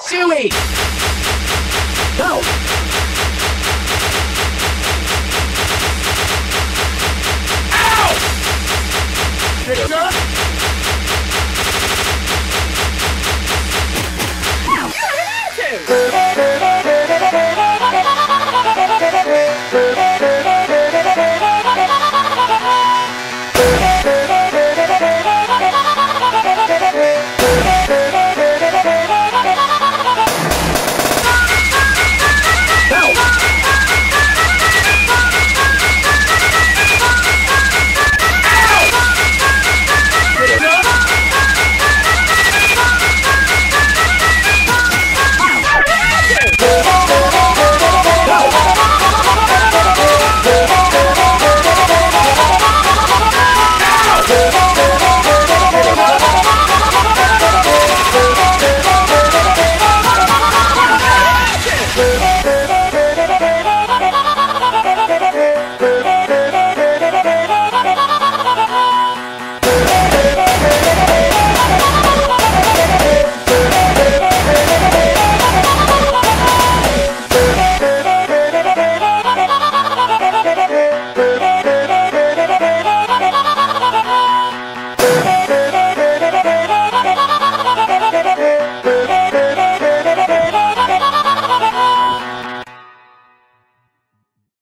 Chewy! Go! Ow! Hey,